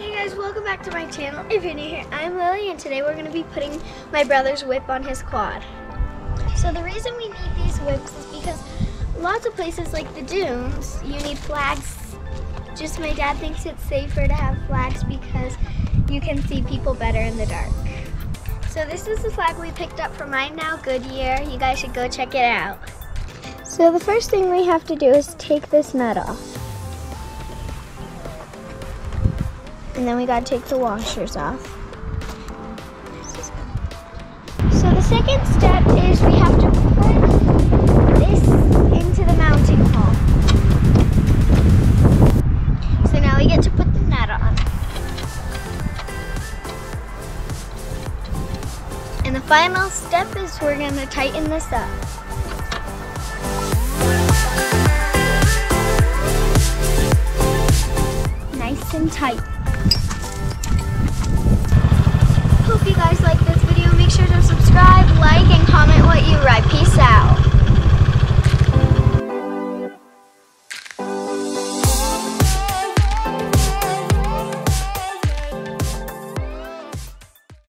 Hey guys, welcome back to my channel. If you're new here, I'm Lily and today we're going to be putting my brother's whip on his quad. So the reason we need these whips is because lots of places like the dunes, you need flags. Just my dad thinks it's safer to have flags because you can see people better in the dark. So this is the flag we picked up from RideNow Goodyear. You guys should go check it out. So the first thing we have to do is take this nut off. And then we gotta take the washers off. So the second step is we have to put this into the mounting hole. So now we get to put the nut on. And the final step is we're gonna tighten this up. Nice and tight.